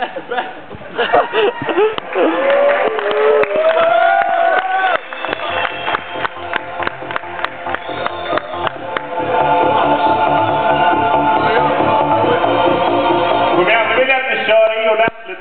Breath, breath. little